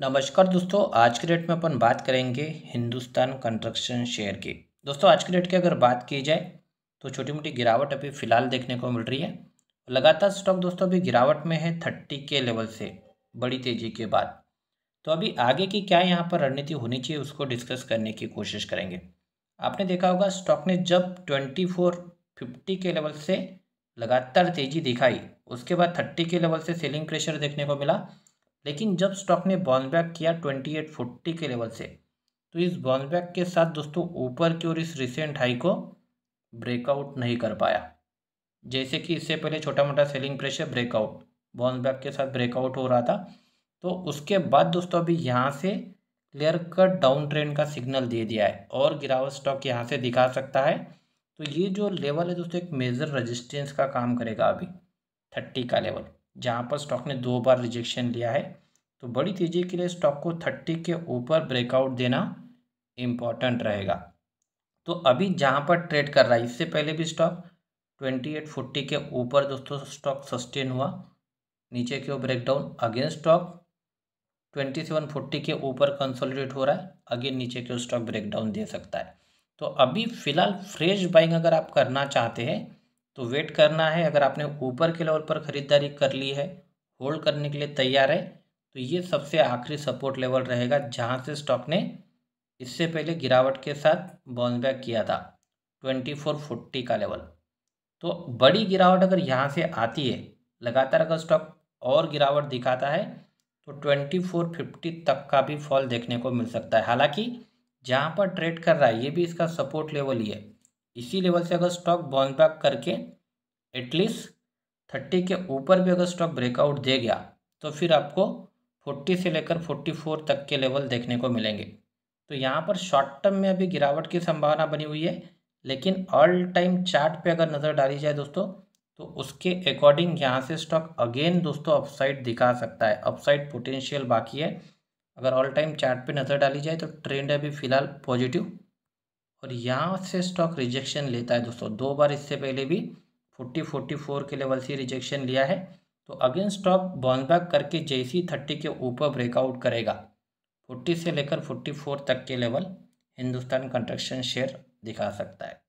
नमस्कार दोस्तों, आज के डेट में अपन बात करेंगे हिंदुस्तान कंस्ट्रक्शन शेयर की। दोस्तों, आज के डेट की अगर बात की जाए तो छोटी मोटी गिरावट अभी फ़िलहाल देखने को मिल रही है। लगातार स्टॉक दोस्तों, अभी गिरावट में है थर्टी के लेवल से, बड़ी तेज़ी के बाद। तो अभी आगे की क्या यहाँ पर रणनीति होनी चाहिए, उसको डिस्कस करने की कोशिश करेंगे। आपने देखा होगा स्टॉक ने जब ट्वेंटी फोर फिफ्टी के लेवल से लगातार तेज़ी दिखाई, उसके बाद थर्टी के लेवल से सेलिंग प्रेशर देखने को मिला। लेकिन जब स्टॉक ने बाउंस बैक किया ट्वेंटी एट फोर्टी के लेवल से तो इस बाउंस बैक के साथ दोस्तों ऊपर की ओर इस रिसेंट हाई को ब्रेकआउट नहीं कर पाया। जैसे कि इससे पहले छोटा मोटा selling pressure breakout bounce back के साथ ब्रेकआउट हो रहा था तो उसके बाद दोस्तों अभी यहाँ से क्लियर कट डाउन ट्रेंड का सिग्नल दे दिया है और गिरावट स्टॉक यहाँ से दिखा सकता है। तो ये जो लेवल है दोस्तों, एक मेजर रजिस्टेंस का काम करेगा अभी थर्टी का लेवल जहाँ पर स्टॉक ने दो बार रिजेक्शन लिया है। तो बड़ी तेज़ी के लिए स्टॉक को थर्टी के ऊपर ब्रेकआउट देना इंपॉर्टेंट रहेगा। तो अभी जहाँ पर ट्रेड कर रहा है, इससे पहले भी स्टॉक ट्वेंटी एट फोर्टी के ऊपर दोस्तों स्टॉक सस्टेन हुआ। नीचे की ओर breakdown again stock twenty seven forty के ऊपर कंसोलिडेट हो रहा है। अगेन नीचे की ओर स्टॉक ब्रेकडाउन दे सकता है। तो अभी फ़िलहाल फ्रेश बाइंग अगर आप करना चाहते हैं तो वेट करना है। अगर आपने ऊपर के लेवल पर ख़रीदारी कर ली है होल्ड करने के लिए तैयार है तो ये सबसे आखिरी सपोर्ट लेवल रहेगा जहाँ से स्टॉक ने इससे पहले गिरावट के साथ बाउंस बैक किया था ट्वेंटी फोर फोर्टी का लेवल तो बड़ी गिरावट अगर यहाँ से आती है, लगातार अगर स्टॉक और गिरावट दिखाता है तो ट्वेंटी फोर फिफ्टी तक का भी फॉल देखने को मिल सकता है। हालाँकि जहाँ पर ट्रेड कर रहा है, ये भी इसका सपोर्ट लेवल ही है। इसी लेवल से अगर स्टॉक बाउंस बैक करके एटलीस्ट थर्टी के ऊपर भी अगर स्टॉक ब्रेकआउट दे गया तो फिर आपको फोर्टी से लेकर फोर्टी फोर तक के लेवल देखने को मिलेंगे। तो यहाँ पर शॉर्ट टर्म में अभी गिरावट की संभावना बनी हुई है, लेकिन ऑल टाइम चार्ट पे अगर नज़र डाली जाए दोस्तों तो उसके अकॉर्डिंग यहाँ से स्टॉक अगेन दोस्तों अपसाइड दिखा सकता है। अपसाइड पोटेंशियल बाकी है। अगर ऑल टाइम चार्ट पे नज़र डाली जाए तो ट्रेंड अभी फ़िलहाल पॉजिटिव और यहाँ से स्टॉक रिजेक्शन लेता है दोस्तों। दो बार इससे पहले भी फोर्टी फोर्टी फोर के लेवल से रिजेक्शन लिया है। तो अगेन स्टॉक बाउंस बैक करके जैसी थर्टी के ऊपर ब्रेकआउट करेगा। फोर्टी से लेकर फोर्टी फोर तक के लेवल हिंदुस्तान कंस्ट्रक्शन शेयर दिखा सकता है।